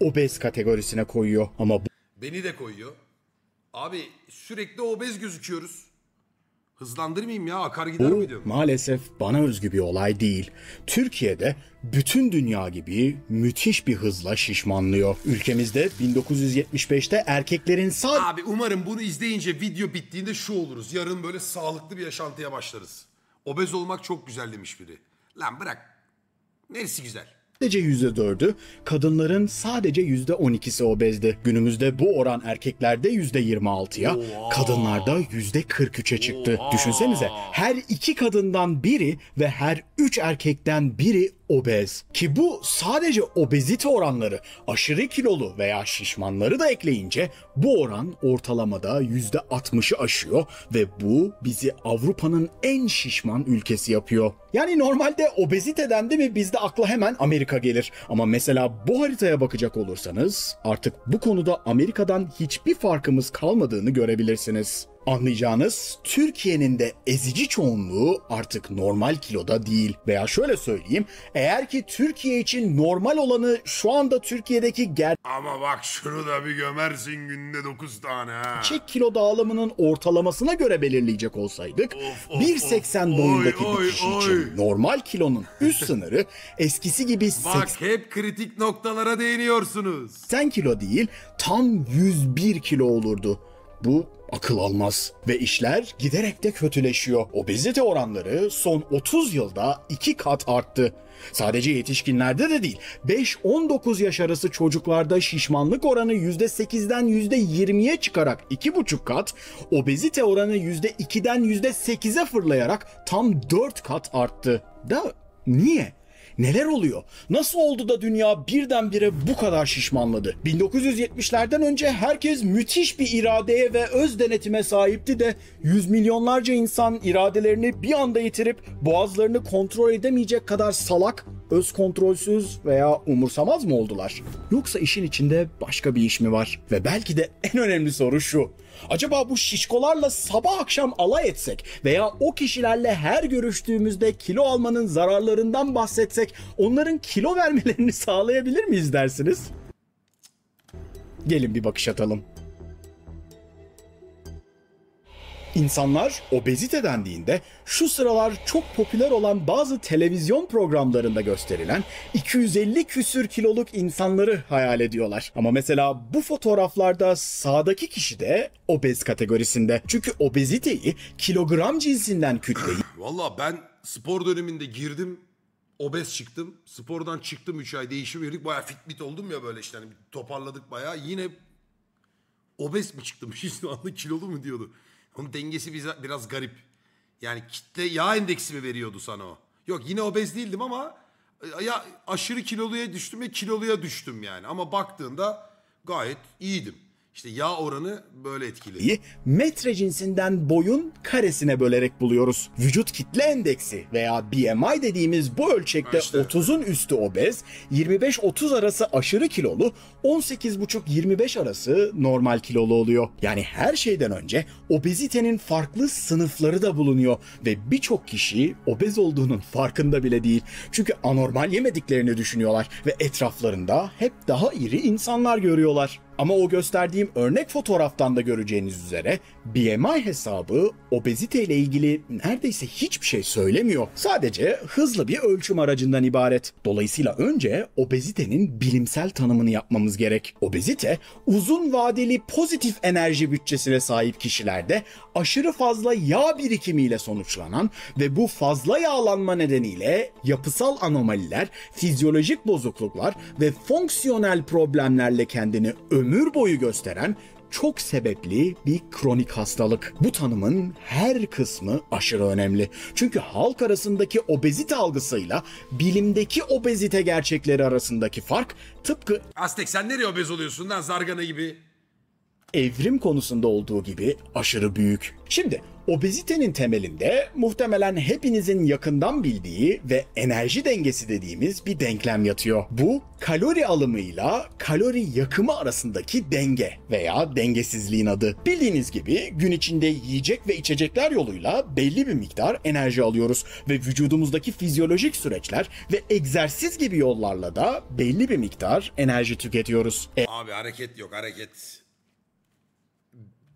obez kategorisine koyuyor. Ama Beni de koyuyor. Abi sürekli obez gözüküyoruz. Hızlandırmayayım ya akar gider mi bu diyorum. maalesef bana özgü bir olay değil. Türkiye'de bütün dünya gibi müthiş bir hızla şişmanlıyor. Ülkemizde 1975'te erkeklerin sadece Abi umarım bunu izleyince video bittiğinde şu oluruz. Yarın böyle sağlıklı bir yaşantıya başlarız. Obez olmak çok güzel demiş biri. Lan bırak. Neresi güzel? Sadece %4'ü, kadınların sadece %12'si obezdi. Günümüzde bu oran erkeklerde %26'ya, kadınlarda %43'e çıktı. Düşünsenize her iki kadından biri ve her üç erkekten biri obez. Ki bu sadece obezite oranları, aşırı kilolu veya şişmanları da ekleyince bu oran ortalamada %60'ı aşıyor ve bu bizi Avrupa'nın en şişman ülkesi yapıyor. Yani normalde obeziteden de mi bizde akla hemen Amerika gelir. Ama mesela bu haritaya bakacak olursanız artık bu konuda Amerika'dan hiçbir farkımız kalmadığını görebilirsiniz. Anlayacağınız Türkiye'nin de ezici çoğunluğu artık normal kiloda değil. Veya şöyle söyleyeyim, eğer ki Türkiye için normal olanı şu anda Türkiye'deki Ama bak şunu da bir gömersin günde 9 tane ha. gerçek kilo dağılımının ortalamasına göre belirleyecek olsaydık, Of, of, 1.80 of. boyundaki Oy, bir kişi oy, için oy. normal kilonun üst sınırı eskisi gibi Bak hep kritik noktalara değiniyorsunuz. 80 kilo değil tam 101 kilo olurdu. Bu akıl almaz ve işler giderek de kötüleşiyor. Obezite oranları son 30 yılda 2 kat arttı. Sadece yetişkinlerde de değil. 5-19 yaş arası çocuklarda şişmanlık oranı %8'den %20'ye çıkarak 2,5 kat, obezite oranı %2'den %8'e fırlayarak tam 4 kat arttı. Da niye? Neler oluyor? Nasıl oldu da dünya birdenbire bu kadar şişmanladı? 1970'lerden önce herkes müthiş bir iradeye ve öz denetime sahipti de yüz milyonlarca insan iradelerini bir anda yitirip boğazlarını kontrol edemeyecek kadar salak, öz kontrolsüz veya umursamaz mı oldular? Yoksa işin içinde başka bir iş mi var? Ve belki de en önemli soru şu. Acaba bu şişkolarla sabah akşam alay etsek veya o kişilerle her görüştüğümüzde kilo almanın zararlarından bahsetsek onların kilo vermelerini sağlayabilir miyiz dersiniz? Gelin bir bakış atalım. İnsanlar obezite dendiğinde şu sıralar çok popüler olan bazı televizyon programlarında gösterilen 250 küsür kiloluk insanları hayal ediyorlar. Ama mesela bu fotoğraflarda sağdaki kişi de obez kategorisinde. Çünkü obeziteyi kilogram cinsinden kütleyi Valla ben spor döneminde girdim. Obez çıktım. Spordan çıktım 3 ay değişim verdik. Baya fitbit oldum ya böyle işte. Hani toparladık baya. Yine obez mi çıktım? Şimdi anda kilolu mu diyordu. Onun dengesi bize biraz garip. Yani kitle yağ endeksi mi veriyordu sana o? Yok yine obez değildim ama e, ya aşırı kiloluya düştüm ve kiloluya düştüm yani. Ama baktığında gayet iyiydim. İşte yağ oranı böyle etkili. metre cinsinden boyun karesine bölerek buluyoruz. Vücut kitle endeksi veya BMI dediğimiz bu ölçekte İşte. 30'un üstü obez, 25-30 arası aşırı kilolu, 18,5-25 arası normal kilolu oluyor. Yani her şeyden önce obezitenin farklı sınıfları da bulunuyor ve birçok kişi obez olduğunun farkında bile değil. Çünkü anormal yemediklerini düşünüyorlar ve etraflarında hep daha iri insanlar görüyorlar. Ama o gösterdiğim örnek fotoğraftan da göreceğiniz üzere BMI hesabı obezite ile ilgili neredeyse hiçbir şey söylemiyor. Sadece hızlı bir ölçüm aracından ibaret. Dolayısıyla önce obezitenin bilimsel tanımını yapmamız gerek. Obezite uzun vadeli pozitif enerji bütçesine sahip kişilerde aşırı fazla yağ birikimiyle sonuçlanan ve bu fazla yağlanma nedeniyle yapısal anomaliler, fizyolojik bozukluklar ve fonksiyonel problemlerle kendini ömür boyu gösteren çok sebepli bir kronik hastalık. Bu tanımın her kısmı aşırı önemli. Çünkü halk arasındaki obezite algısıyla bilimdeki obezite gerçekleri arasındaki fark tıpkı Aztek sen nereye obez oluyorsun lan zargana gibi? Evrim konusunda olduğu gibi aşırı büyük. Şimdi obezitenin temelinde muhtemelen hepinizin yakından bildiği ve enerji dengesi dediğimiz bir denklem yatıyor. Bu kalori alımıyla kalori yakımı arasındaki denge veya dengesizliğin adı. Bildiğiniz gibi gün içinde yiyecek ve içecekler yoluyla belli bir miktar enerji alıyoruz ve vücudumuzdaki fizyolojik süreçler ve egzersiz gibi yollarla da belli bir miktar enerji tüketiyoruz. E, Abi hareket yok hareket.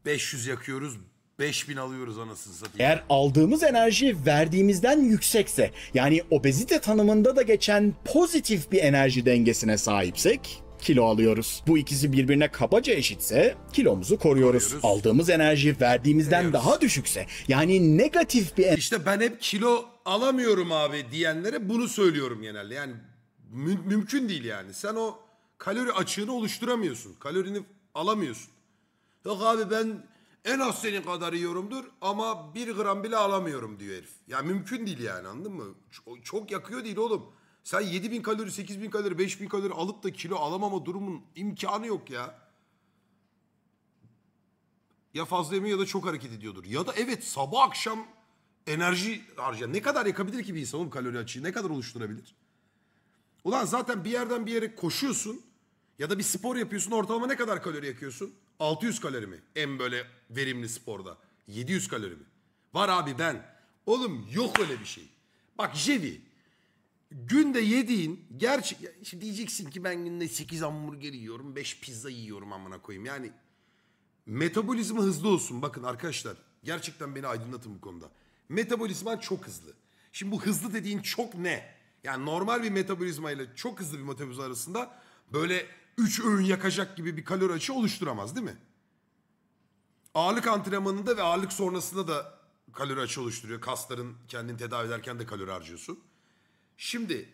500 yakıyoruz 5000 alıyoruz anasını satayım. Eğer aldığımız enerji verdiğimizden yüksekse yani obezite tanımında da geçen pozitif bir enerji dengesine sahipsek kilo alıyoruz. Bu ikisi birbirine kabaca eşitse kilomuzu koruyoruz. Koruyoruz. Aldığımız enerji verdiğimizden Veriyoruz. daha düşükse yani negatif bir İşte ben hep kilo alamıyorum abi diyenlere bunu söylüyorum genelde. Yani mü- mümkün değil yani. Sen o kalori açığını oluşturamıyorsun. Kalorini alamıyorsun. Yok abi ben en az senin kadar yiyorumdur ama bir gram bile alamıyorum diyor herif. Ya mümkün değil yani anladın mı? Çok, çok yakıyor değil oğlum. Sen 7000 kalori, 8000 kalori, 5000 kalori alıp da kilo alamama durumun imkanı yok ya. Ya fazla yemiyor ya da çok hareket ediyordur. Ya da evet sabah akşam enerji harcar. Ne kadar yakabilir ki bir insan oğlum kalori açığı? Ne kadar oluşturabilir? Ulan zaten bir yerden bir yere koşuyorsun ya da bir spor yapıyorsun ortalama ne kadar kalori yakıyorsun? 600 kalori mi? En böyle verimli sporda. 700 kalori mi? Var abi ben. Oğlum yok öyle bir şey. Bak Jevi günde yediğin gerçi ya şimdi diyeceksin ki ben günde 8 hamburger yiyorum 5 pizza yiyorum amına koyayım. Yani metabolizma hızlı olsun. Bakın arkadaşlar gerçekten beni aydınlatın bu konuda. Metabolizman çok hızlı. Şimdi bu hızlı dediğin çok ne? Yani normal bir metabolizma ile çok hızlı bir metabolizma arasında böyle 3 öğün yakacak gibi bir kalori açığı oluşturamaz değil mi? Ağırlık antrenmanında ve ağırlık sonrasında da kalori açığı oluşturuyor. Kasların kendini tedavi ederken de kalori harcıyorsun. Şimdi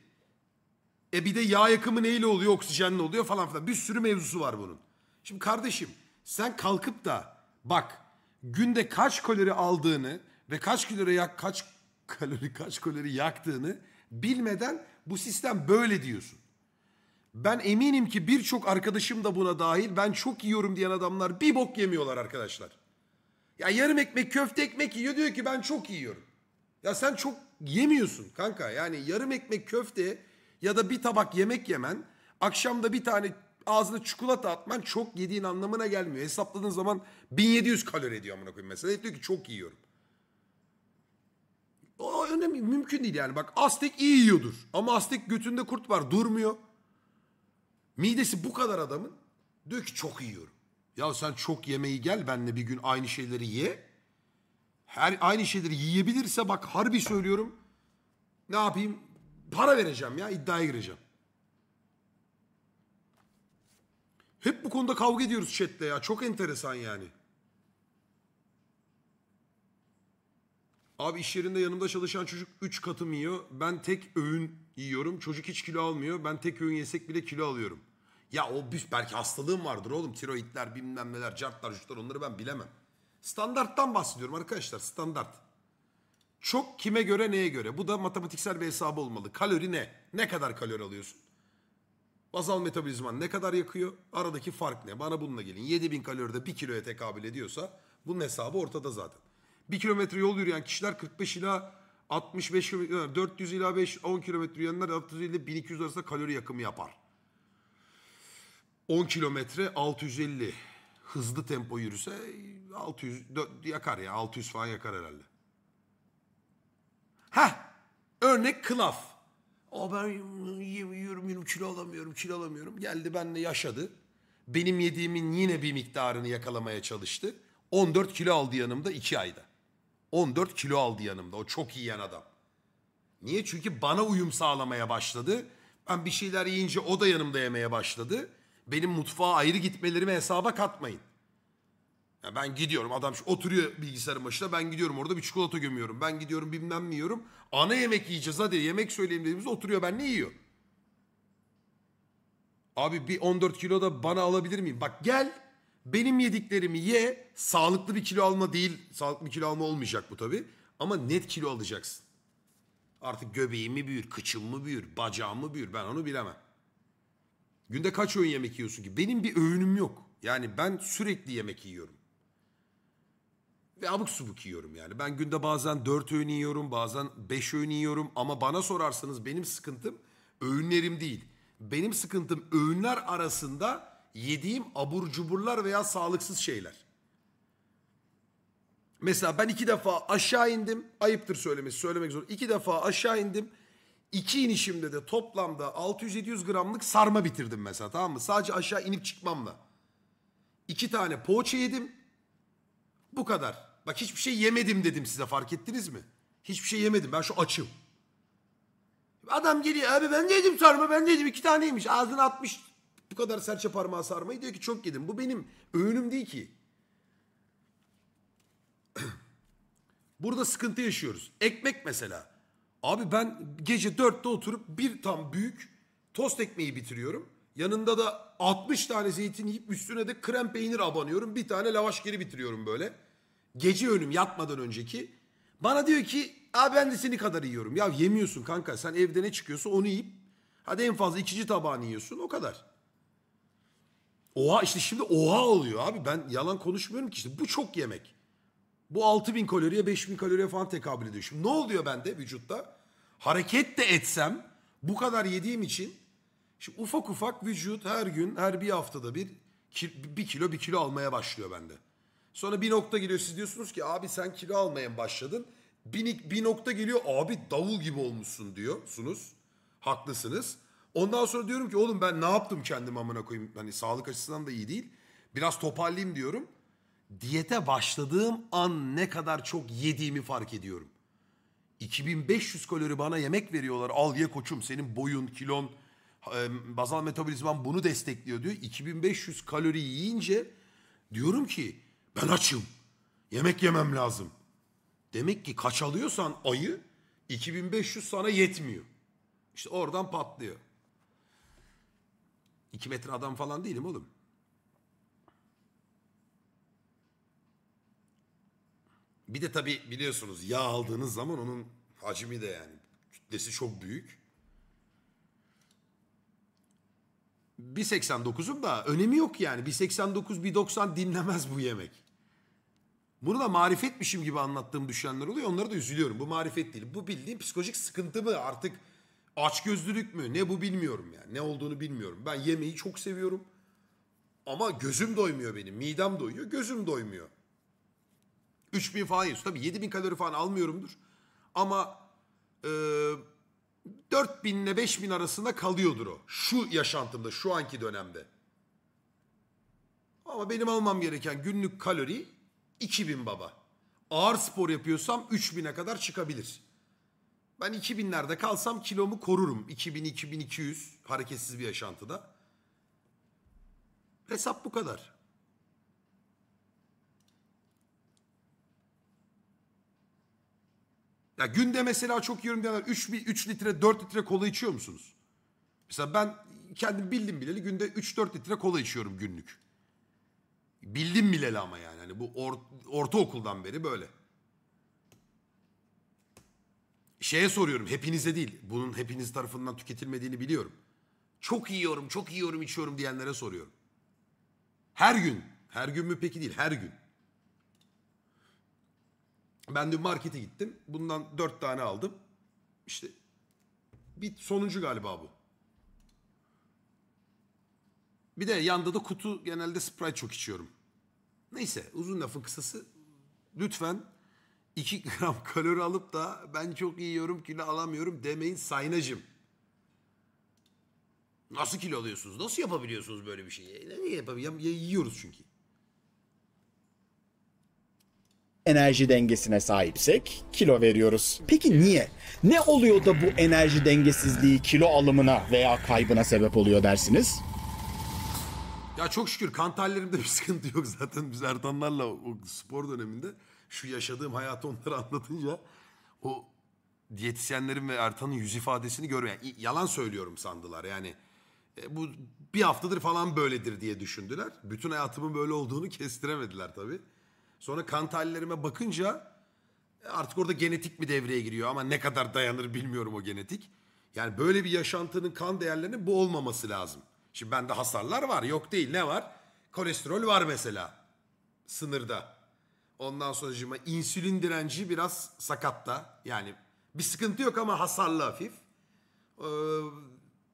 e bir de yağ yakımı neyle oluyor, oksijenle oluyor falan filan. Bir sürü mevzusu var bunun. Şimdi kardeşim sen kalkıp da bak günde kaç kalori aldığını ve kaç kalori yak kaç kalori kaç kalori yaktığını bilmeden bu sistem böyle diyorsun. Ben eminim ki birçok arkadaşım da buna dahil ben çok yiyorum diyen adamlar bir bok yemiyorlar arkadaşlar. Ya yarım ekmek köfte ekmek yiyor diyor ki ben çok yiyorum. Ya sen çok yemiyorsun kanka. Yani yarım ekmek köfte ya da bir tabak yemek yemen, akşamda bir tane ağzına çikolata atman çok yediğin anlamına gelmiyor. Hesapladığın zaman 1700 kalori ediyor amına koyayım mesela. Herif diyor ki çok yiyorum. O önemli mümkün değil yani. Bak Aztek iyi yiyordur. Ama Aztek götünde kurt var durmuyor. Midesi bu kadar adamın. Diyor ki çok yiyorum. Ya sen çok yemeği gel benle bir gün aynı şeyleri ye. Her aynı şeyleri yiyebilirse bak harbi söylüyorum. Ne yapayım? Para vereceğim ya iddiaya gireceğim. Hep bu konuda kavga ediyoruz chatte ya. Çok enteresan yani. Abi iş yerinde yanımda çalışan çocuk 3 katım yiyor. Ben tek öğün yiyorum. Çocuk hiç kilo almıyor. Ben tek öğün yesek bile kilo alıyorum. Ya o bir- belki hastalığım vardır oğlum. Tiroidler bilmem neler, cartlar, cutlar onları ben bilemem. Standarttan bahsediyorum arkadaşlar standart. Çok kime göre neye göre? Bu da matematiksel bir hesabı olmalı. Kalori ne? Ne kadar kalori alıyorsun? Bazal metabolizman ne kadar yakıyor? Aradaki fark ne? Bana bununla gelin. 7000 kaloride 1 kiloya tekabül ediyorsa bunun hesabı ortada zaten. 1 kilometre yol yürüyen kişiler 45 ila 65 kilometre, 400 ila 5, 10 kilometre yürüyenler 600 ile 1200 arasında kalori yakımı yapar. 10 kilometre 650. Hızlı tempo yürüse 600 dö- yakar ya 600 falan yakar herhalde. Ha örnek kılaf. O ben yiyorum, yiyorum kilo alamıyorum kilo alamıyorum. Geldi benimle yaşadı. Benim yediğimin yine bir miktarını yakalamaya çalıştı. 14 kilo aldı yanımda 2 ayda. 14 kilo aldı yanımda o çok yiyen adam. Niye? Çünkü bana uyum sağlamaya başladı. Ben bir şeyler yiyince o da yanımda yemeye başladı. Benim mutfağa ayrı gitmelerimi hesaba katmayın. Ya ben gidiyorum adam şu oturuyor bilgisayarın başında ben gidiyorum orada bir çikolata gömüyorum. Ben gidiyorum bilmem ne yiyorum. Ana yemek yiyeceğiz hadi yemek söyleyeyim dediğimizde oturuyor ben ne yiyor? Abi bir 14 kilo da bana alabilir miyim? Bak gel benim yediklerimi ye. Sağlıklı bir kilo alma değil. Sağlıklı bir kilo alma olmayacak bu tabii. Ama net kilo alacaksın. Artık göbeğim mi büyür, kıçım mı büyür, bacağım mı büyür ben onu bilemem. Günde kaç öğün yemek yiyorsun ki? Benim bir öğünüm yok. Yani ben sürekli yemek yiyorum. Ve abuk subuk yiyorum yani. Ben günde bazen 4 öğün yiyorum, bazen 5 öğün yiyorum. Ama bana sorarsanız benim sıkıntım öğünlerim değil. Benim sıkıntım öğünler arasında yediğim abur cuburlar veya sağlıksız şeyler. Mesela ben iki defa aşağı indim. Ayıptır söylemesi, söylemek zor. İki defa aşağı indim. İki inişimde de toplamda 600-700 gramlık sarma bitirdim mesela tamam mı? Sadece aşağı inip çıkmamla. İki tane poğaça yedim. Bu kadar. Bak hiçbir şey yemedim dedim size fark ettiniz mi? Hiçbir şey yemedim. Ben şu açım. Adam geliyor abi ben de yedim sarma ben de yedim iki taneymiş. Ağzına atmış bu kadar serçe parmağı sarmayı diyor ki çok yedim. Bu benim öğünüm değil ki. Burada sıkıntı yaşıyoruz. Ekmek mesela. Abi ben gece dörtte oturup bir tam büyük tost ekmeği bitiriyorum. Yanında da 60 tane zeytin yiyip üstüne de krem peynir abanıyorum. Bir tane lavaş geri bitiriyorum böyle. Gece önüm yatmadan önceki. Bana diyor ki abi ben de seni kadar yiyorum. Ya yemiyorsun kanka sen evde ne çıkıyorsa onu yiyip hadi en fazla ikinci tabağını yiyorsun o kadar. Oha işte şimdi oha oluyor abi ben yalan konuşmuyorum ki işte bu çok yemek. Bu 6000 kaloriye 5000 kaloriye falan tekabül ediyor. Şimdi ne oluyor bende vücutta? Hareket de etsem bu kadar yediğim için şimdi ufak ufak vücut her gün her bir haftada bir bir kilo bir kilo almaya başlıyor bende. Sonra bir nokta geliyor siz diyorsunuz ki abi sen kilo almaya başladın? Bir, bir nokta geliyor abi davul gibi olmuşsun diyorsunuz. Haklısınız. Ondan sonra diyorum ki oğlum ben ne yaptım kendim amına koyayım. Hani sağlık açısından da iyi değil. Biraz toparlayayım diyorum. Diyete başladığım an ne kadar çok yediğimi fark ediyorum. 2500 kalori bana yemek veriyorlar. Al ye koçum senin boyun, kilon, bazal metabolizman bunu destekliyor diyor. 2500 kalori yiyince diyorum ki ben açım. Yemek yemem lazım. Demek ki kaç alıyorsan ayı 2500 sana yetmiyor. İşte oradan patlıyor. 2 metre adam falan değilim oğlum. Bir de tabii biliyorsunuz yağ aldığınız zaman onun hacmi de yani kütlesi çok büyük. 1.89'um da önemi yok yani. 1.89, 1.90 dinlemez bu yemek. Bunu da marifetmişim gibi anlattığım düşenler oluyor. Onlara da üzülüyorum. Bu marifet değil. Bu bildiğim psikolojik sıkıntı mı artık açgözlülük mü? Ne bu bilmiyorum yani. Ne olduğunu bilmiyorum. Ben yemeği çok seviyorum. Ama gözüm doymuyor benim. Midem doyuyor, gözüm doymuyor. 3000 falan yiyorsun. Tabii 7000 kalori falan almıyorumdur. Ama e, 4000 ile 5000 arasında kalıyordur o. Şu yaşantımda, şu anki dönemde. Ama benim almam gereken günlük kalori 2000 baba. Ağır spor yapıyorsam 3000'e kadar çıkabilir. Ben 2000'lerde kalsam kilomu korurum. 2000-2200 hareketsiz bir yaşantıda. Hesap bu kadar. Ya günde mesela çok yiyorum diyenler 3, 3 litre 4 litre kola içiyor musunuz? Mesela ben kendim bildim bileli günde 3-4 litre kola içiyorum günlük. Bildim bileli ama yani. Hani bu or, ortaokuldan beri böyle. Şeye soruyorum hepinize değil. Bunun hepiniz tarafından tüketilmediğini biliyorum. Çok yiyorum, çok yiyorum, içiyorum diyenlere soruyorum. Her gün. Her gün mü peki değil, her gün. Ben dün markete gittim. Bundan dört tane aldım. İşte bir sonuncu galiba bu. Bir de yanda da kutu genelde Sprite çok içiyorum. Neyse uzun lafın kısası lütfen 2 gram kalori alıp da ben çok yiyorum kilo alamıyorum demeyin saynacım. Nasıl kilo alıyorsunuz? Nasıl yapabiliyorsunuz böyle bir şeyi? Ne niye yapabiliyoruz? Yiyoruz çünkü. Enerji dengesine sahipsek kilo veriyoruz. Peki niye? Ne oluyor da bu enerji dengesizliği kilo alımına veya kaybına sebep oluyor dersiniz? Ya çok şükür kan tallerimde bir sıkıntı yok zaten biz Ertanlarla o spor döneminde şu yaşadığım hayatı onlara anlatınca o diyetisyenlerin ve Ertan'ın yüz ifadesini görmeyen yani yalan söylüyorum sandılar yani e, bu bir haftadır falan böyledir diye düşündüler. Bütün hayatımın böyle olduğunu kestiremediler tabii. Sonra kan tahlillerime bakınca e, artık orada genetik mi devreye giriyor ama ne kadar dayanır bilmiyorum o genetik. Yani böyle bir yaşantının kan değerlerinin bu olmaması lazım. Şimdi bende hasarlar var. Yok değil. Ne var? Kolesterol var mesela. Sınırda. Ondan sonra insülin direnci biraz sakatta. Yani bir sıkıntı yok ama hasarlı hafif. Ee,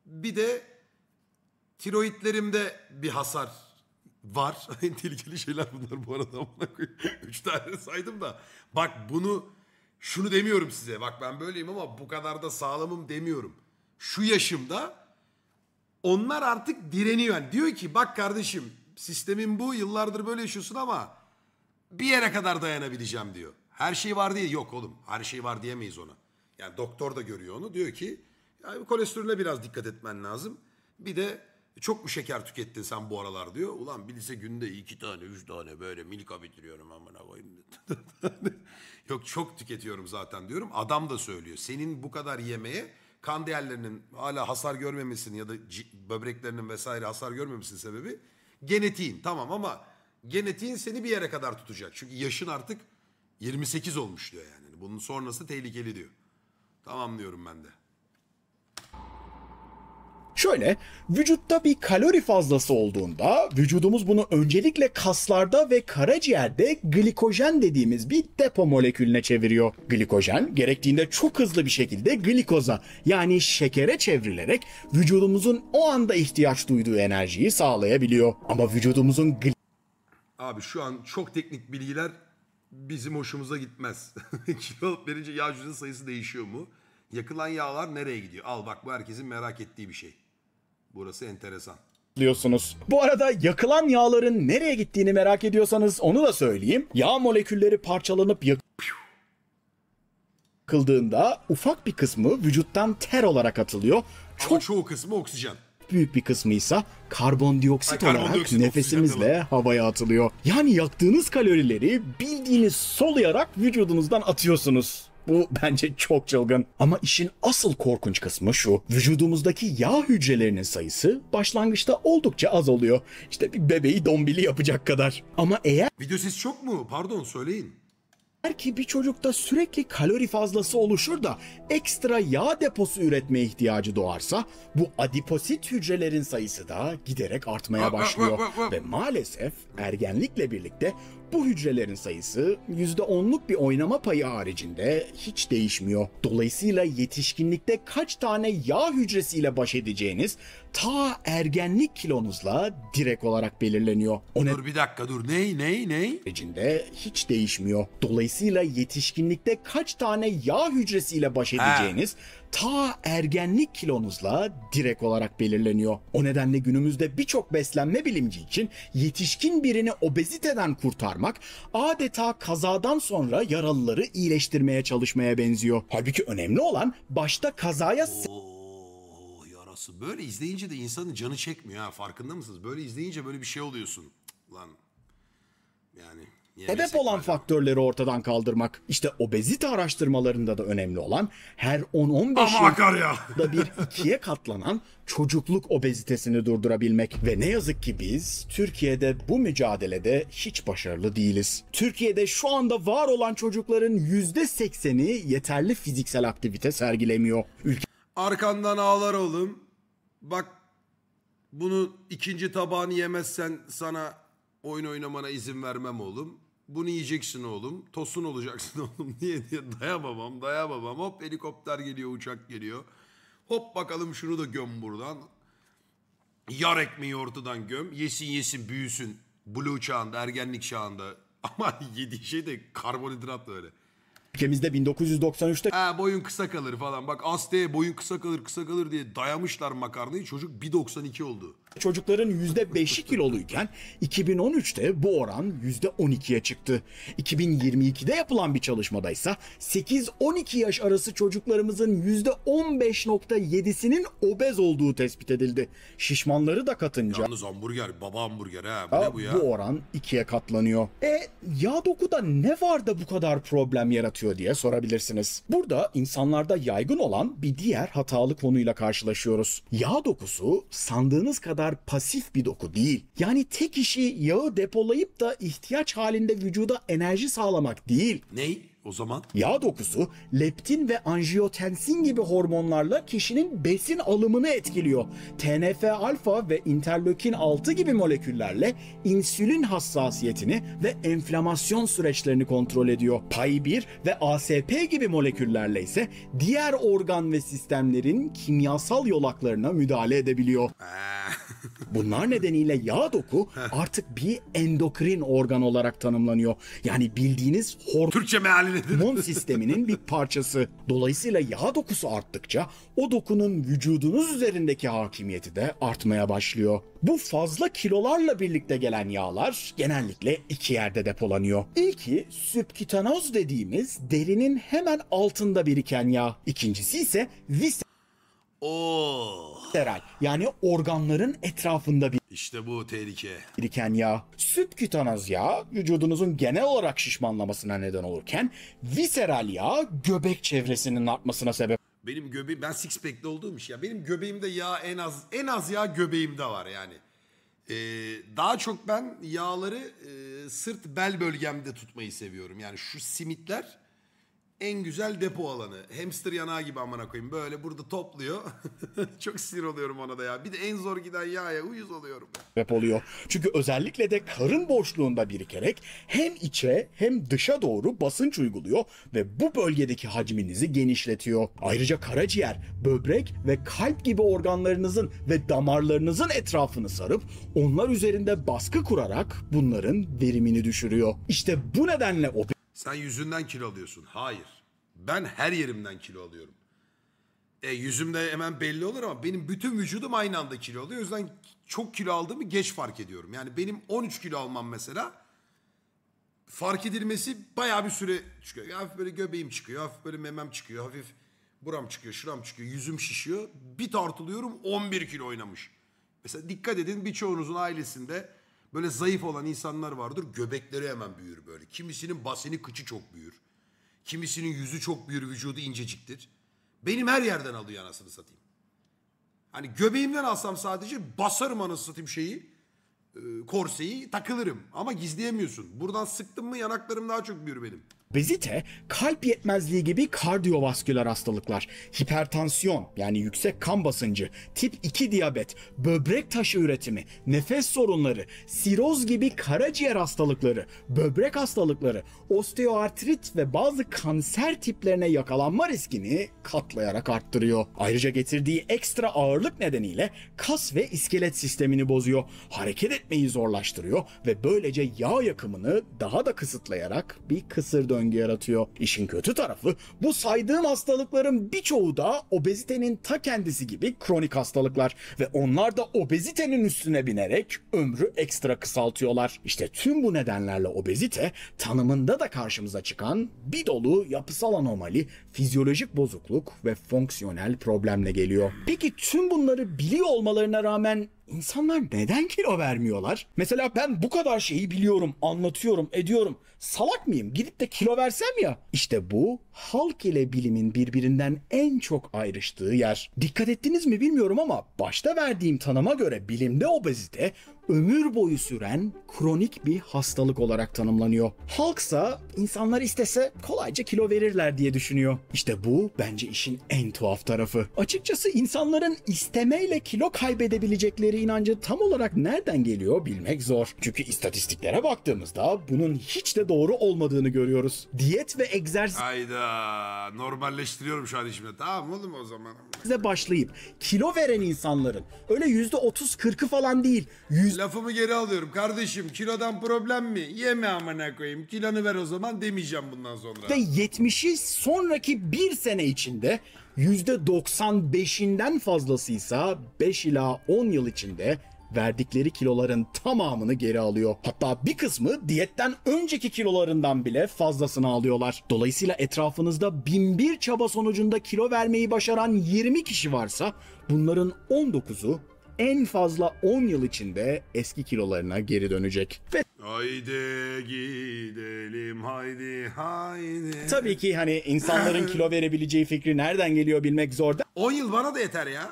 bir de tiroidlerimde bir hasar var. En tehlikeli şeyler bunlar bu arada. Üç tane saydım da. Bak bunu şunu demiyorum size. Bak ben böyleyim ama bu kadar da sağlamım demiyorum. Şu yaşımda onlar artık direniyor. Yani diyor ki bak kardeşim sistemin bu yıllardır böyle yaşıyorsun ama bir yere kadar dayanabileceğim diyor. Her şey var diye yok oğlum. Her şey var diyemeyiz ona. Yani doktor da görüyor onu. Diyor ki yani kolesterolüne biraz dikkat etmen lazım. Bir de çok mu şeker tükettin sen bu aralar diyor. Ulan bilse günde iki tane, üç tane böyle milka bitiriyorum amına koyayım. Yok çok tüketiyorum zaten diyorum. Adam da söylüyor. Senin bu kadar yemeye kan değerlerinin hala hasar görmemesinin ya da böbreklerinin vesaire hasar görmemesinin sebebi genetiğin. Tamam ama genetiğin seni bir yere kadar tutacak. Çünkü yaşın artık 28 olmuş diyor yani. Bunun sonrası tehlikeli diyor. Tamam diyorum ben de. Şöyle, vücutta bir kalori fazlası olduğunda vücudumuz bunu öncelikle kaslarda ve karaciğerde glikojen dediğimiz bir depo molekülüne çeviriyor. Glikojen gerektiğinde çok hızlı bir şekilde glikoza yani şekere çevrilerek vücudumuzun o anda ihtiyaç duyduğu enerjiyi sağlayabiliyor. Ama vücudumuzun Abi şu an çok teknik bilgiler bizim hoşumuza gitmez. Kilo verince yağ hücre sayısı değişiyor mu? Yakılan yağlar nereye gidiyor? Al bak bu herkesin merak ettiği bir şey. Burası enteresan. Diyorsunuz. Bu arada yakılan yağların nereye gittiğini merak ediyorsanız onu da söyleyeyim. Yağ molekülleri parçalanıp yakıldığında ufak bir kısmı vücuttan ter olarak atılıyor. Çok Ama çoğu kısmı oksijen. Büyük bir kısmı ise karbondioksit Ay, olarak karbondioksit, nefesimizle havaya atılıyor. Yani yaktığınız kalorileri bildiğiniz soluyarak vücudunuzdan atıyorsunuz. Bu bence çok çılgın. Ama işin asıl korkunç kısmı şu. Vücudumuzdaki yağ hücrelerinin sayısı başlangıçta oldukça az oluyor. İşte bir bebeği dombili yapacak kadar. Ama eğer Video ses çok mu? Pardon söyleyin. eğer ki bir çocukta sürekli kalori fazlası oluşur da ekstra yağ deposu üretmeye ihtiyacı doğarsa bu adiposit hücrelerin sayısı da giderek artmaya başlıyor. Ve maalesef ergenlikle birlikte bu hücrelerin sayısı %10'luk bir oynama payı haricinde hiç değişmiyor. Dolayısıyla yetişkinlikte kaç tane yağ hücresiyle baş edeceğiniz ta ergenlik kilonuzla direkt olarak belirleniyor. O Dur bir dakika dur. Ney ney ney? sürecinde hiç değişmiyor. Dolayısıyla yetişkinlikte kaç tane yağ hücresiyle baş edeceğiniz ta ergenlik kilonuzla direkt olarak belirleniyor. O nedenle günümüzde birçok beslenme bilimci için yetişkin birini obeziteden kurtarmak adeta kazadan sonra yaralıları iyileştirmeye çalışmaya benziyor. Halbuki önemli olan başta kazaya Oo yarası. Böyle izleyince de insanın canı çekmiyor ha. Farkında mısınız? Böyle izleyince böyle bir şey oluyorsun. Lan yani. Sebep olan faktörleri ortadan kaldırmak. İşte obezite araştırmalarında da önemli olan her 10-15 acaba? Ama yıl akar ya. da bir ikiye katlanan çocukluk obezitesini durdurabilmek. Ve ne yazık ki biz Türkiye'de bu mücadelede hiç başarılı değiliz. Türkiye'de şu anda var olan çocukların %80'i yeterli fiziksel aktivite sergilemiyor. Arkandan ağlar oğlum. Bak bunu ikinci tabağını yemezsen sana oyun oynamana izin vermem oğlum. Bunu yiyeceksin oğlum. Tosun olacaksın oğlum. Niye diye daya babam daya babam. Hop helikopter geliyor uçak geliyor. Hop bakalım şunu da göm buradan. Yar ekmeği ortadan göm. Yesin yesin büyüsün. Blue çağında ergenlik çağında. Ama yediği şey de karbonhidrat öyle. Ülkemizde 1993'te Ha boyun kısa kalır falan. Bak Aste'ye boyun kısa kalır kısa kalır diye dayamışlar makarnayı. Çocuk 1.92 oldu. Çocukların %5'i kiloluyken 2013'te bu oran %12'ye çıktı. 2022'de yapılan bir çalışmada ise 8-12 yaş arası çocuklarımızın %15.7'sinin obez olduğu tespit edildi. Şişmanları da katınca Yalnız hamburger baba hamburger ha. Bu ne bu ya? bu oran ikiye katlanıyor. E yağ dokuda ne var da bu kadar problem yaratıyor diye sorabilirsiniz. Burada insanlarda yaygın olan bir diğer hatalı konuyla karşılaşıyoruz. Yağ dokusu sandığınız kadar pasif bir doku değil. Yani tek işi yağı depolayıp da ihtiyaç halinde vücuda enerji sağlamak değil. Ney? O zaman Yağ dokusu leptin ve anjiyotensin gibi hormonlarla kişinin besin alımını etkiliyor. TNF-alfa ve interleukin 6 gibi moleküllerle insülin hassasiyetini ve enflamasyon süreçlerini kontrol ediyor. Pay 1 ve ASP gibi moleküllerle ise diğer organ ve sistemlerin kimyasal yolaklarına müdahale edebiliyor. Bunlar nedeniyle yağ doku artık bir endokrin organ olarak tanımlanıyor. Yani bildiğiniz hormon Türkçe meali nedir? hormon sisteminin bir parçası. Dolayısıyla yağ dokusu arttıkça o dokunun vücudunuz üzerindeki hakimiyeti de artmaya başlıyor. Bu fazla kilolarla birlikte gelen yağlar genellikle iki yerde depolanıyor. İlki sübkütanoz dediğimiz derinin hemen altında biriken yağ. İkincisi ise Oo. visceral yani organların etrafında İşte bu tehlike. biriken yağ. Sübkütanoz yağ vücudunuzun genel olarak şişmanlamasına neden olurken visceral yağ göbek çevresinin artmasına sebep Benim göbeğim ben six pack'li olduğum iş ya. Benim göbeğimde yağ en az en az yağ göbeğimde var yani. Ee, daha çok ben yağları e, sırt bel bölgemde tutmayı seviyorum. Yani şu simitler en güzel depo alanı. Hamster yanağı gibi amına koyayım. Böyle burada topluyor. çok sinir oluyorum ona da ya. Bir de en zor giden yağa uyuz oluyorum. sebep oluyor. Çünkü özellikle de karın boşluğunda birikerek hem içe hem dışa doğru basınç uyguluyor ve bu bölgedeki hacminizi genişletiyor. Ayrıca karaciğer, böbrek ve kalp gibi organlarınızın ve damarlarınızın etrafını sarıp onlar üzerinde baskı kurarak bunların verimini düşürüyor. İşte bu nedenle Sen yüzünden kilo alıyorsun. Hayır. Ben her yerimden kilo alıyorum. E, yüzümde hemen belli olur ama benim bütün vücudum aynı anda kilo alıyor. O yüzden çok kilo aldığımı geç fark ediyorum. Yani benim 13 kilo almam mesela fark edilmesi bayağı bir süre çıkıyor. Hafif böyle göbeğim çıkıyor, hafif böyle memem çıkıyor, hafif buram çıkıyor, şuram çıkıyor, yüzüm şişiyor. Bir tartılıyorum 11 kilo oynamış. Mesela dikkat edin birçoğunuzun ailesinde böyle zayıf olan insanlar vardır. Göbekleri hemen büyür böyle. Kimisinin baseni kıçı çok büyür. Kimisinin yüzü çok büyür, vücudu inceciktir. Benim her yerden alıyor anasını satayım. Hani göbeğimden alsam sadece basarım anasını satayım şeyi. e, korseyi takılırım. Ama gizleyemiyorsun. Buradan sıktım mı yanaklarım daha çok büyür benim. Obezite, kalp yetmezliği gibi kardiyovasküler hastalıklar, hipertansiyon yani yüksek kan basıncı, tip 2 diyabet, böbrek taşı üretimi, nefes sorunları, siroz gibi karaciğer hastalıkları, böbrek hastalıkları, osteoartrit ve bazı kanser tiplerine yakalanma riskini katlayarak arttırıyor. Ayrıca getirdiği ekstra ağırlık nedeniyle kas ve iskelet sistemini bozuyor, hareket etmeyi zorlaştırıyor ve böylece yağ yakımını daha da kısıtlayarak bir kısır döngü yaratıyor. İşin kötü tarafı bu saydığım hastalıkların birçoğu da obezitenin ta kendisi gibi kronik hastalıklar ve onlar da obezitenin üstüne binerek ömrü ekstra kısaltıyorlar. İşte tüm bu nedenlerle obezite tanımında da karşımıza çıkan bir dolu yapısal anomali, fizyolojik bozukluk ve fonksiyonel problemle geliyor. Peki tüm bunları biliyor olmalarına rağmen İnsanlar neden kilo vermiyorlar? Mesela ben bu kadar şeyi biliyorum, anlatıyorum, ediyorum. Salak mıyım? Gidip de kilo versem ya. İşte bu halk ile bilimin birbirinden en çok ayrıştığı yer. Dikkat ettiniz mi bilmiyorum ama başta verdiğim tanıma göre bilimde obezite ömür boyu süren kronik bir hastalık olarak tanımlanıyor. Halksa insanlar istese kolayca kilo verirler diye düşünüyor. İşte bu bence işin en tuhaf tarafı. Açıkçası insanların istemeyle kilo kaybedebilecekleri inancı tam olarak nereden geliyor bilmek zor. Çünkü istatistiklere baktığımızda bunun hiç de doğru olmadığını görüyoruz. Diyet ve egzersiz Hayda normalleştiriyorum şu an işimi. Tamam oğlum o zaman. size başlayıp kilo veren insanların öyle yüzde otuz kırkı falan değil Lafımı geri alıyorum kardeşim. Kilodan problem mi? Yeme amına koyayım. Kilonu ver o zaman demeyeceğim bundan sonra. %70'i sonraki bir sene içinde %95'inden fazlasıysa 5 ila 10 yıl içinde verdikleri kiloların tamamını geri alıyor. Hatta bir kısmı diyetten önceki kilolarından bile fazlasını alıyorlar. Dolayısıyla etrafınızda bin bir çaba sonucunda kilo vermeyi başaran 20 kişi varsa bunların 19'u en fazla 10 yıl içinde eski kilolarına geri dönecek. Ve Haydi gidelim haydi haydi. tabii ki hani insanların kilo verebileceği fikri nereden geliyor bilmek zor 10 yıl bana da yeter ya.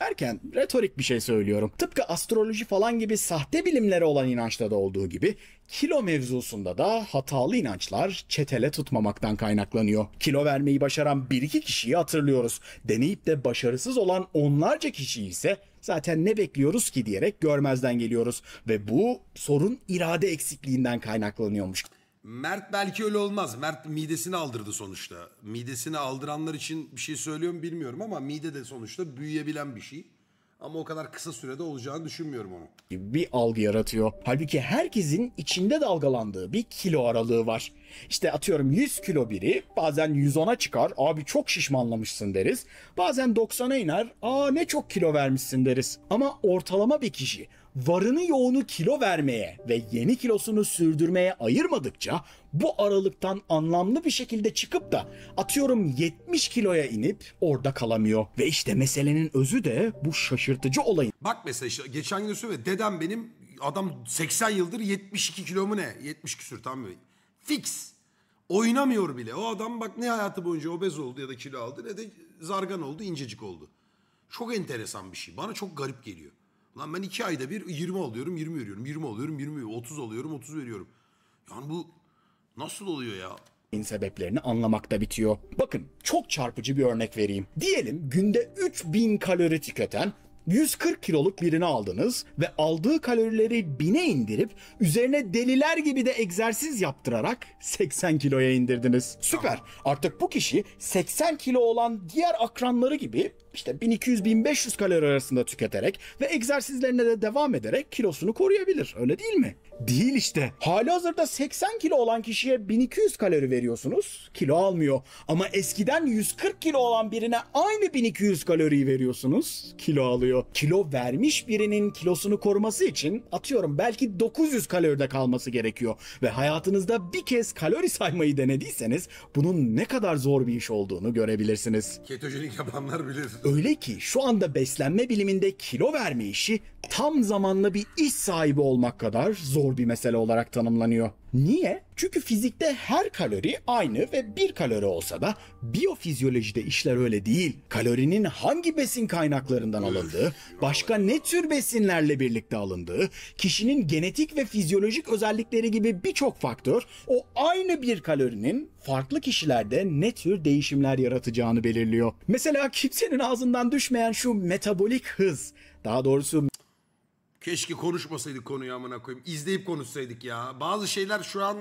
Derken retorik bir şey söylüyorum. Tıpkı astroloji falan gibi sahte bilimlere olan inançta da olduğu gibi kilo mevzusunda da hatalı inançlar çetele tutmamaktan kaynaklanıyor. Kilo vermeyi başaran bir iki kişiyi hatırlıyoruz. Deneyip de başarısız olan onlarca kişiyi ise zaten ne bekliyoruz ki diyerek görmezden geliyoruz. Ve bu sorun irade eksikliğinden kaynaklanıyormuş. Mert belki öyle olmaz. Mert midesini aldırdı sonuçta. Midesini aldıranlar için bir şey söylüyorum bilmiyorum ama mide de sonuçta büyüyebilen bir şey. Ama o kadar kısa sürede olacağını düşünmüyorum onu. bir algı yaratıyor. Halbuki herkesin içinde dalgalandığı bir kilo aralığı var. İşte atıyorum 100 kilo biri bazen 110'a çıkar abi çok şişmanlamışsın deriz. Bazen 90'a iner aa ne çok kilo vermişsin deriz. Ama ortalama bir kişi varını yoğunu kilo vermeye ve yeni kilosunu sürdürmeye ayırmadıkça bu aralıktan anlamlı bir şekilde çıkıp da atıyorum 70 kiloya inip orada kalamıyor. Ve işte meselenin özü de bu şaşırtıcı olayın Bak mesela işte geçen gün söyle dedem benim adam 80 yıldır 72 kilo mu ne? 70 küsür tam mı? Fix. Oynamıyor bile. O adam bak ne hayatı boyunca obez oldu ya da kilo aldı ne de zargan oldu incecik oldu. Çok enteresan bir şey. Bana çok garip geliyor. Lan ben iki ayda bir 20 oluyorum 20 veriyorum. 20 oluyorum 20 veriyorum. 30 oluyorum 30 veriyorum. Yani bu nasıl oluyor ya? sebeplerini anlamakta bitiyor. Bakın çok çarpıcı bir örnek vereyim. Diyelim günde 3000 kalori tüketen 140 kiloluk birini aldınız ve aldığı kalorileri bine indirip üzerine deliler gibi de egzersiz yaptırarak 80 kiloya indirdiniz. Süper. Artık bu kişi 80 kilo olan diğer akranları gibi işte 1200-1500 kalori arasında tüketerek ve egzersizlerine de devam ederek kilosunu koruyabilir. Öyle değil mi? Değil işte. Hali hazırda 80 kilo olan kişiye 1200 kalori veriyorsunuz. Kilo almıyor. Ama eskiden 140 kilo olan birine aynı 1200 kaloriyi veriyorsunuz. Kilo alıyor. Kilo vermiş birinin kilosunu koruması için atıyorum belki 900 kaloride kalması gerekiyor. Ve hayatınızda bir kez kalori saymayı denediyseniz bunun ne kadar zor bir iş olduğunu görebilirsiniz. Ketojenik yapanlar bilir. Öyle ki şu anda beslenme biliminde kilo verme işi tam zamanlı bir iş sahibi olmak kadar zor bir mesele olarak tanımlanıyor. Niye? Çünkü fizikte her kalori aynı ve bir kalori olsa da biyofizyolojide işler öyle değil. Kalorinin hangi besin kaynaklarından alındığı, başka ne tür besinlerle birlikte alındığı, kişinin genetik ve fizyolojik özellikleri gibi birçok faktör o aynı bir kalorinin farklı kişilerde ne tür değişimler yaratacağını belirliyor. Mesela kimsenin ağzından düşmeyen şu metabolik hız, daha doğrusu Keşke konuşmasaydık konuyu amına koyayım. İzleyip konuşsaydık ya. Bazı şeyler şu an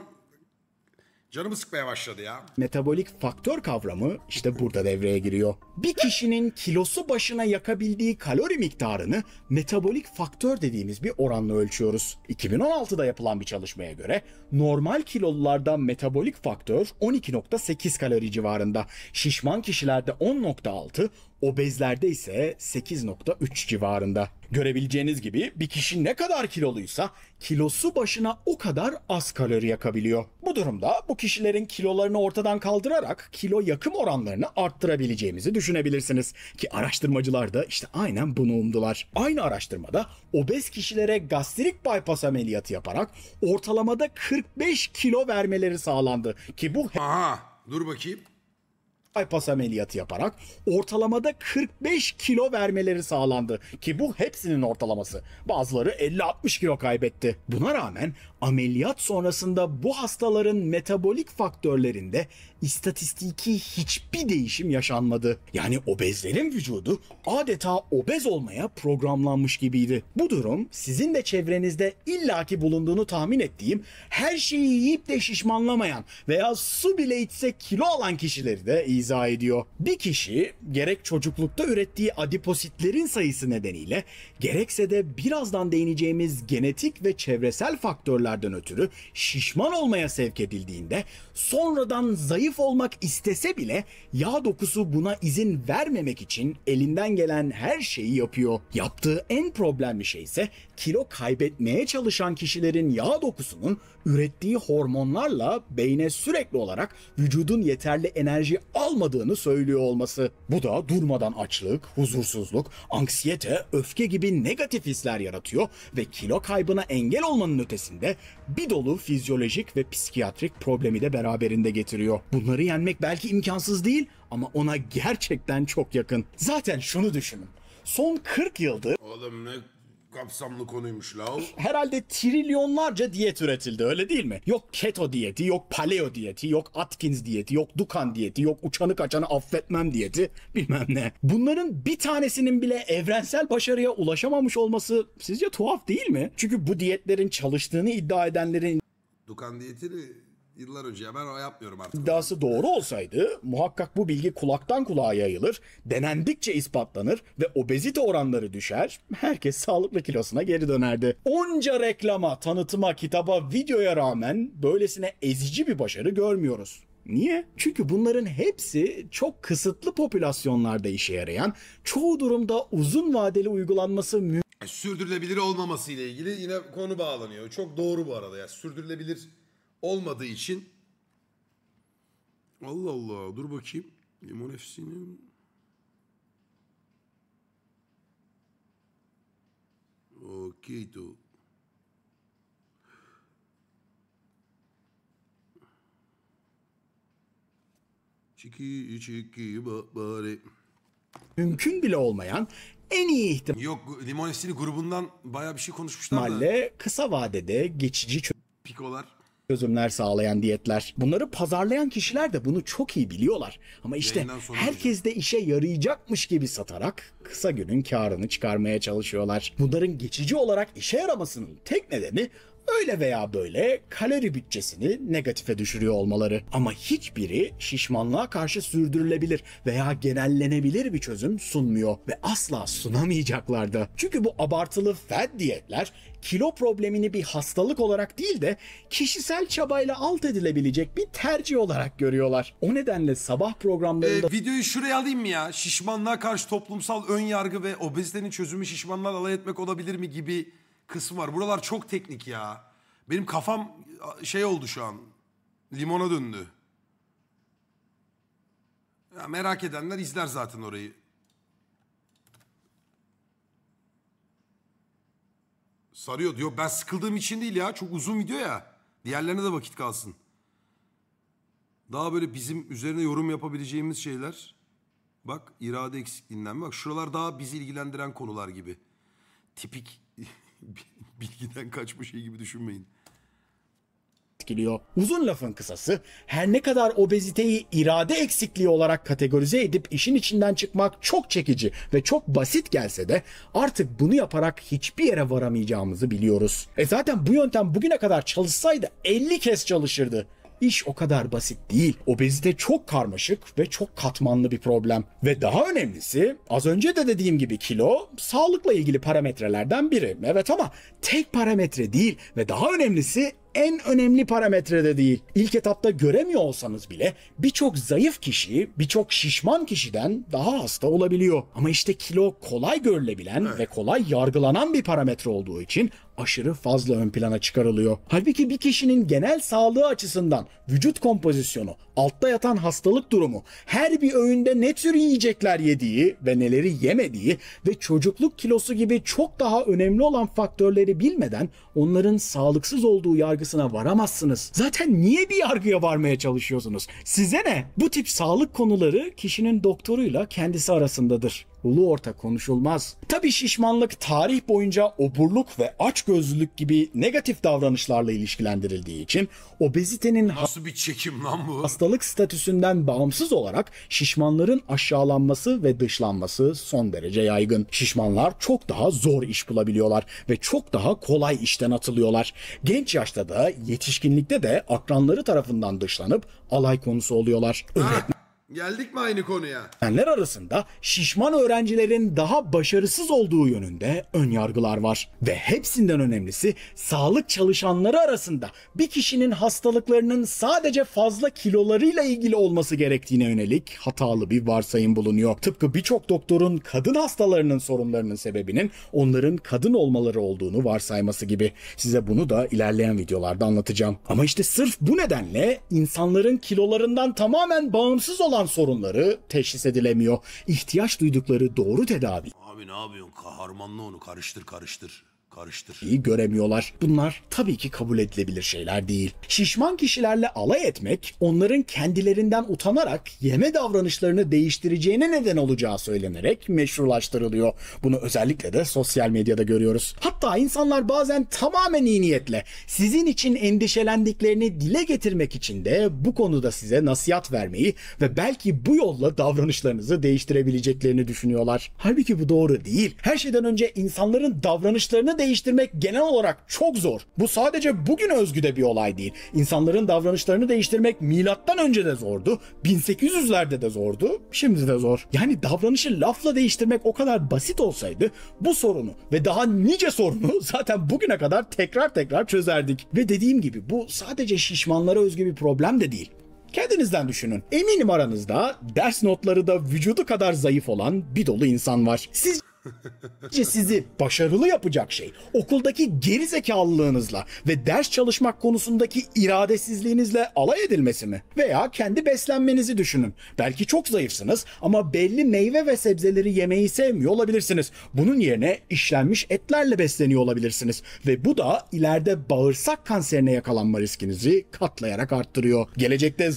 canımı sıkmaya başladı ya. metabolik faktör kavramı işte burada devreye giriyor. Bir kişinin kilosu başına yakabildiği kalori miktarını metabolik faktör dediğimiz bir oranla ölçüyoruz. 2016'da yapılan bir çalışmaya göre normal kilolularda metabolik faktör 12.8 kalori civarında, şişman kişilerde 10.6, obezlerde ise 8.3 civarında. Görebileceğiniz gibi bir kişi ne kadar kiloluysa kilosu başına o kadar az kalori yakabiliyor. Bu durumda bu kişilerin kilolarını ortadan kaldırarak kilo yakım oranlarını arttırabileceğimizi düşünebilirsiniz. Ki araştırmacılar da işte aynen bunu umdular. Aynı araştırmada obez kişilere gastrik bypass ameliyatı yaparak ortalamada 45 kilo vermeleri sağlandı. Ki bu Aha dur bakayım. Bypass ameliyatı yaparak ortalamada 45 kilo vermeleri sağlandı ki bu hepsinin ortalaması. Bazıları 50-60 kilo kaybetti. Buna rağmen ameliyat sonrasında bu hastaların metabolik faktörlerinde istatistiki hiçbir değişim yaşanmadı. Yani obezlerin vücudu adeta obez olmaya programlanmış gibiydi. Bu durum sizin de çevrenizde illaki bulunduğunu tahmin ettiğim her şeyi yiyip de şişmanlamayan veya su bile içse kilo alan kişileri de izah ediyor. Bir kişi gerek çocuklukta ürettiği adipositlerin sayısı nedeniyle gerekse de birazdan değineceğimiz genetik ve çevresel faktörlerden ötürü şişman olmaya sevk edildiğinde sonradan zayıf olmak istese bile yağ dokusu buna izin vermemek için elinden gelen her şeyi yapıyor. Yaptığı en problemli şey ise kilo kaybetmeye çalışan kişilerin yağ dokusunun ürettiği hormonlarla beyne sürekli olarak vücudun yeterli enerji almadığını söylüyor olması. Bu da durmadan açlık, huzursuzluk, anksiyete, öfke gibi negatif hisler yaratıyor ve kilo kaybına engel olmanın ötesinde bir dolu fizyolojik ve psikiyatrik problemi de beraberinde getiriyor. Bunları yenmek belki imkansız değil ama ona gerçekten çok yakın. Zaten şunu düşünün. son 40 yıldır Oğlum ne kapsamlı konuymuş la. herhalde trilyonlarca diyet üretildi öyle değil mi? Yok keto diyeti, yok paleo diyeti, yok Atkins diyeti, yok Dukan diyeti, yok uçanı kaçanı affetmem diyeti bilmem ne. Bunların bir tanesinin bile evrensel başarıya ulaşamamış olması sizce tuhaf değil mi? Çünkü bu diyetlerin çalıştığını iddia edenlerin Dukan diyetini yıllar önce ya ben o yapmıyorum artık. iddiası doğru olsaydı muhakkak bu bilgi kulaktan kulağa yayılır, denendikçe ispatlanır ve obezite oranları düşer, herkes sağlıklı kilosuna geri dönerdi. Onca reklama, tanıtıma, kitaba, videoya rağmen böylesine ezici bir başarı görmüyoruz. Niye? Çünkü bunların hepsi çok kısıtlı popülasyonlarda işe yarayan, çoğu durumda uzun vadeli uygulanması mümkün E, Sürdürülebilir olmaması ile ilgili yine konu bağlanıyor. Çok doğru bu arada ya. Sürdürülebilir olmadığı için Allah Allah dur bakayım. Limon FC'nin Okey to. Çiki çiki ba- bari. mümkün bile olmayan en iyi Yok Limon FC'nin grubundan baya bir şey konuşmuşlar da. ihtimalle kısa vadede geçici Pikolar. Çözümler sağlayan diyetler. Bunları pazarlayan kişiler de bunu çok iyi biliyorlar. Ama işte herkes de işe yarayacakmış gibi satarak kısa günün karını çıkarmaya çalışıyorlar. Bunların geçici olarak işe yaramasının tek nedeni öyle veya böyle kalori bütçesini negatife düşürüyor olmaları. Ama hiçbiri şişmanlığa karşı sürdürülebilir veya genellenebilir bir çözüm sunmuyor ve asla sunamayacaklar da. Çünkü bu abartılı fat diyetler kilo problemini bir hastalık olarak değil de kişisel çabayla alt edilebilecek bir tercih olarak görüyorlar. O nedenle sabah programlarında Ee, videoyu şuraya alayım mı ya? Şişmanlığa karşı toplumsal ön yargı ve obezitenin çözümü şişmanlarla alay etmek olabilir mi gibi kısmı var. Buralar çok teknik ya. Benim kafam şey oldu şu an. Limona döndü. Ya merak edenler izler zaten orayı. Sarıyor diyor. Ben sıkıldığım için değil ya. Çok uzun video ya. Diğerlerine de vakit kalsın. Daha böyle bizim üzerine yorum yapabileceğimiz şeyler. Bak irade eksikliğinden bak şuralar daha bizi ilgilendiren konular gibi. Tipik bilgiden kaçmış şey gibi düşünmeyin. etkiliyor. Uzun lafın kısası her ne kadar obeziteyi irade eksikliği olarak kategorize edip işin içinden çıkmak çok çekici ve çok basit gelse de artık bunu yaparak hiçbir yere varamayacağımızı biliyoruz. E zaten bu yöntem bugüne kadar çalışsaydı 50 kez çalışırdı. İş o kadar basit değil. Obezite çok karmaşık ve çok katmanlı bir problem. Ve daha önemlisi az önce de dediğim gibi kilo sağlıkla ilgili parametrelerden biri. Evet ama tek parametre değil ve daha önemlisi en önemli parametre de değil. İlk etapta göremiyor olsanız bile birçok zayıf kişi birçok şişman kişiden daha hasta olabiliyor. Ama işte kilo kolay görülebilen ve kolay yargılanan bir parametre olduğu için aşırı fazla ön plana çıkarılıyor. Halbuki bir kişinin genel sağlığı açısından vücut kompozisyonu, altta yatan hastalık durumu, her bir öğünde ne tür yiyecekler yediği ve neleri yemediği ve çocukluk kilosu gibi çok daha önemli olan faktörleri bilmeden onların sağlıksız olduğu yargısına varamazsınız. Zaten niye bir yargıya varmaya çalışıyorsunuz? Size ne? Bu tip sağlık konuları kişinin doktoruyla kendisi arasındadır. Ulu orta konuşulmaz. Tabii şişmanlık tarih boyunca oburluk ve açgözlülük gibi negatif davranışlarla ilişkilendirildiği için obezitenin Nasıl bir çekim lan bu? hastalık statüsünden bağımsız olarak şişmanların aşağılanması ve dışlanması son derece yaygın. Şişmanlar çok daha zor iş bulabiliyorlar ve çok daha kolay işten atılıyorlar. Genç yaşta da yetişkinlikte de akranları tarafından dışlanıp alay konusu oluyorlar. Geldik mi aynı konuya? Öğretmenler arasında şişman öğrencilerin daha başarısız olduğu yönünde ön yargılar var. Ve hepsinden önemlisi sağlık çalışanları arasında bir kişinin hastalıklarının sadece fazla kilolarıyla ilgili olması gerektiğine yönelik hatalı bir varsayım bulunuyor. Tıpkı birçok doktorun kadın hastalarının sorunlarının sebebinin onların kadın olmaları olduğunu varsayması gibi. Size bunu da ilerleyen videolarda anlatacağım. Ama işte sırf bu nedenle insanların kilolarından tamamen bağımsız olan sorunları teşhis edilemiyor. İhtiyaç duydukları doğru tedavi Abi ne yapıyorsun? Harmanla onu karıştır karıştır. Karıştır. iyi göremiyorlar. Bunlar tabii ki kabul edilebilir şeyler değil. Şişman kişilerle alay etmek onların kendilerinden utanarak yeme davranışlarını değiştireceğine neden olacağı söylenerek meşrulaştırılıyor. Bunu özellikle de sosyal medyada görüyoruz. Hatta insanlar bazen tamamen iyi niyetle sizin için endişelendiklerini dile getirmek için de bu konuda size nasihat vermeyi ve belki bu yolla davranışlarınızı değiştirebileceklerini düşünüyorlar. Halbuki bu doğru değil. Her şeyden önce insanların davranışlarını değiştirmek genel olarak çok zor. Bu sadece bugün özgü bir olay değil. İnsanların davranışlarını değiştirmek milattan önce de zordu. 1800'lerde de zordu. Şimdi de zor. Yani davranışı lafla değiştirmek o kadar basit olsaydı bu sorunu ve daha nice sorunu zaten bugüne kadar tekrar tekrar çözerdik. Ve dediğim gibi bu sadece şişmanlara özgü bir problem de değil. Kendinizden düşünün. Eminim aranızda ders notları da vücudu kadar zayıf olan bir dolu insan var. Siz sizi başarılı yapacak şey okuldaki geri zekalılığınızla ve ders çalışmak konusundaki iradesizliğinizle alay edilmesi mi? Veya kendi beslenmenizi düşünün. Belki çok zayıfsınız ama belli meyve ve sebzeleri yemeyi sevmiyor olabilirsiniz. Bunun yerine işlenmiş etlerle besleniyor olabilirsiniz. Ve bu da ileride bağırsak kanserine yakalanma riskinizi katlayarak arttırıyor. Gelecekte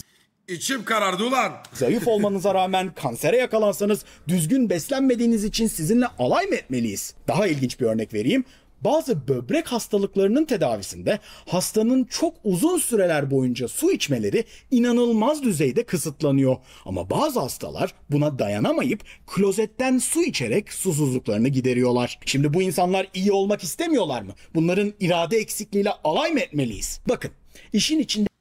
İçim karardı ulan. Zayıf olmanıza rağmen kansere yakalansanız düzgün beslenmediğiniz için sizinle alay mı etmeliyiz? Daha ilginç bir örnek vereyim. Bazı böbrek hastalıklarının tedavisinde hastanın çok uzun süreler boyunca su içmeleri inanılmaz düzeyde kısıtlanıyor. Ama bazı hastalar buna dayanamayıp klozetten su içerek susuzluklarını gideriyorlar. Şimdi bu insanlar iyi olmak istemiyorlar mı? Bunların irade eksikliğiyle alay mı etmeliyiz? Bakın işin içinde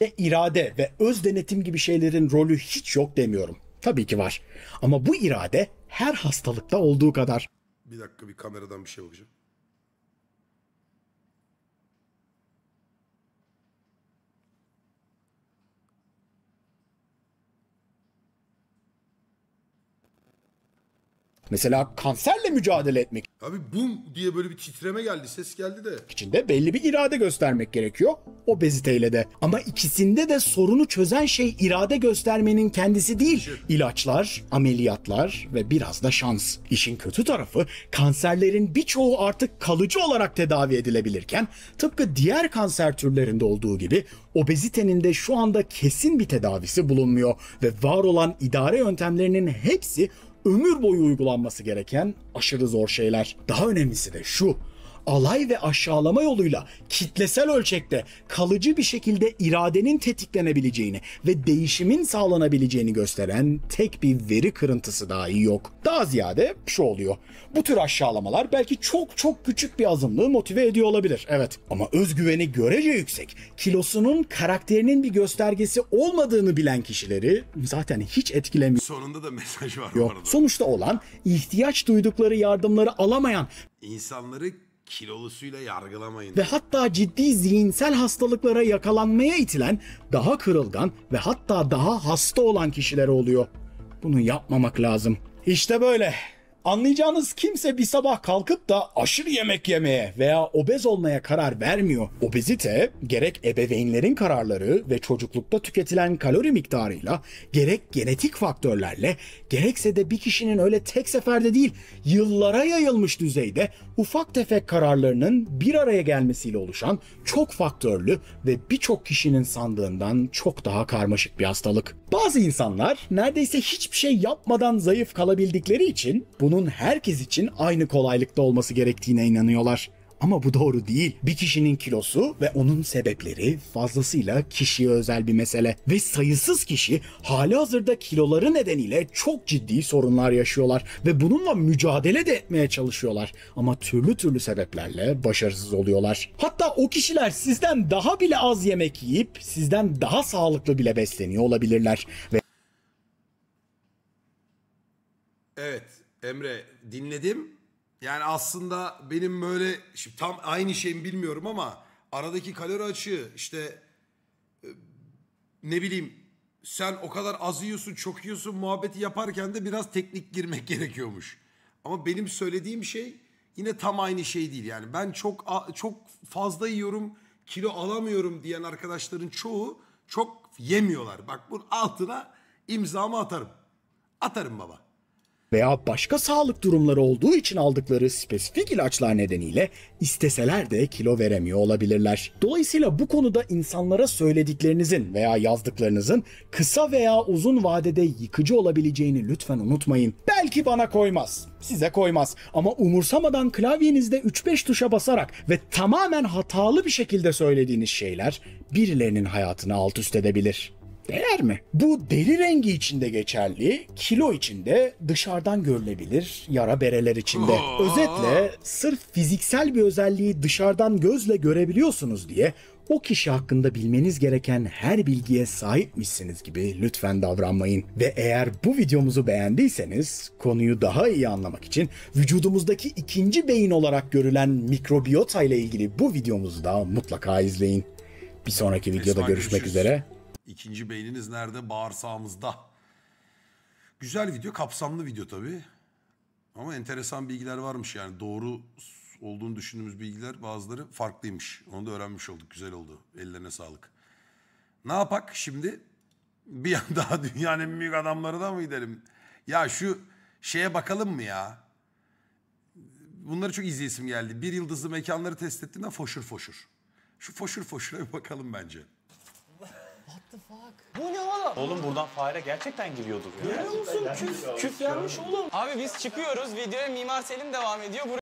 de irade ve öz denetim gibi şeylerin rolü hiç yok demiyorum. Tabii ki var. Ama bu irade her hastalıkta olduğu kadar. Bir dakika bir kameradan bir şey bakacağım. Mesela kanserle mücadele etmek Abi bum diye böyle bir titreme geldi. Ses geldi de. için de belli bir irade göstermek gerekiyor. Obeziteyle de. Ama ikisinde de sorunu çözen şey irade göstermenin kendisi değil. İlaçlar, ameliyatlar ve biraz da şans. İşin kötü tarafı kanserlerin birçoğu artık kalıcı olarak tedavi edilebilirken tıpkı diğer kanser türlerinde olduğu gibi obezitenin de şu anda kesin bir tedavisi bulunmuyor ve var olan idare yöntemlerinin hepsi ömür boyu uygulanması gereken aşırı zor şeyler. Daha önemlisi de şu. Alay ve aşağılama yoluyla kitlesel ölçekte kalıcı bir şekilde iradenin tetiklenebileceğini ve değişimin sağlanabileceğini gösteren tek bir veri kırıntısı dahi yok. Daha ziyade şu oluyor. Bu tür aşağılamalar belki çok çok küçük bir azınlığı motive ediyor olabilir. Evet ama özgüveni görece yüksek. Kilosunun karakterinin bir göstergesi olmadığını bilen kişileri zaten hiç etkilemiyor. Sonunda da mesaj var Yok. Sonuçta olan ihtiyaç duydukları yardımları alamayan İnsanları kilolusuyla yargılamayın. ve hatta ciddi zihinsel hastalıklara yakalanmaya itilen daha kırılgan ve hatta daha hasta olan kişiler oluyor. Bunu yapmamak lazım. İşte böyle. Anlayacağınız kimse bir sabah kalkıp da aşırı yemek yemeye veya obez olmaya karar vermiyor. Obezite gerek ebeveynlerin kararları ve çocuklukta tüketilen kalori miktarıyla gerek genetik faktörlerle gerekse de bir kişinin öyle tek seferde değil yıllara yayılmış düzeyde ufak tefek kararlarının bir araya gelmesiyle oluşan çok faktörlü ve birçok kişinin sandığından çok daha karmaşık bir hastalık. Bazı insanlar neredeyse hiçbir şey yapmadan zayıf kalabildikleri için bunun herkes için aynı kolaylıkta olması gerektiğine inanıyorlar. Ama bu doğru değil. Bir kişinin kilosu ve onun sebepleri fazlasıyla kişiye özel bir mesele. Ve sayısız kişi hali hazırda kiloları nedeniyle çok ciddi sorunlar yaşıyorlar. Ve bununla mücadele de etmeye çalışıyorlar. Ama türlü türlü sebeplerle başarısız oluyorlar. Hatta o kişiler sizden daha bile az yemek yiyip sizden daha sağlıklı bile besleniyor olabilirler. Ve Evet Emre dinledim. Yani aslında benim böyle şimdi tam aynı şey mi bilmiyorum ama aradaki kalori açığı işte e, ne bileyim sen o kadar az yiyorsun çok yiyorsun muhabbeti yaparken de biraz teknik girmek gerekiyormuş. Ama benim söylediğim şey yine tam aynı şey değil. Yani ben çok çok fazla yiyorum kilo alamıyorum diyen arkadaşların çoğu çok yemiyorlar. Bak bunun altına imzamı atarım. Atarım baba. Veya başka sağlık durumları olduğu için aldıkları spesifik ilaçlar nedeniyle isteseler de kilo veremiyor olabilirler. Dolayısıyla bu konuda insanlara söylediklerinizin veya yazdıklarınızın kısa veya uzun vadede yıkıcı olabileceğini lütfen unutmayın. Belki bana koymaz, size koymaz ama umursamadan klavyenizde 3-5 tuşa basarak ve tamamen hatalı bir şekilde söylediğiniz şeyler birilerinin hayatını alt üst edebilir. Değer mi? Bu deri rengi içinde geçerli, kilo içinde, dışarıdan görülebilir, yara bereler içinde. Özetle sırf fiziksel bir özelliği dışarıdan gözle görebiliyorsunuz diye o kişi hakkında bilmeniz gereken her bilgiye sahipmişsiniz gibi lütfen davranmayın. Ve eğer bu videomuzu beğendiyseniz konuyu daha iyi anlamak için vücudumuzdaki ikinci beyin olarak görülen mikrobiyota ile ilgili bu videomuzu da mutlaka izleyin. Bir sonraki videoda görüşmek üzere. İkinci beyniniz nerede? Bağırsağımızda. Güzel video, kapsamlı video tabii. Ama enteresan bilgiler varmış yani. Doğru olduğunu düşündüğümüz bilgiler bazıları farklıymış. Onu da öğrenmiş olduk. Güzel oldu. Ellerine sağlık. Ne yapak şimdi? Bir yan daha dünyanın en büyük adamlarına mı gidelim? Ya şu şeye bakalım mı ya? Bunları çok izleyesim geldi. Bir yıldızlı mekanları test ettiğimde foşur foşur. Şu foşur foşura bir bakalım bence. Oğlum buradan fare gerçekten giriyordur ya. Küf, küf vermiş oğlum. Abi biz çıkıyoruz. Videoya Mimar Selim devam ediyor. Buraya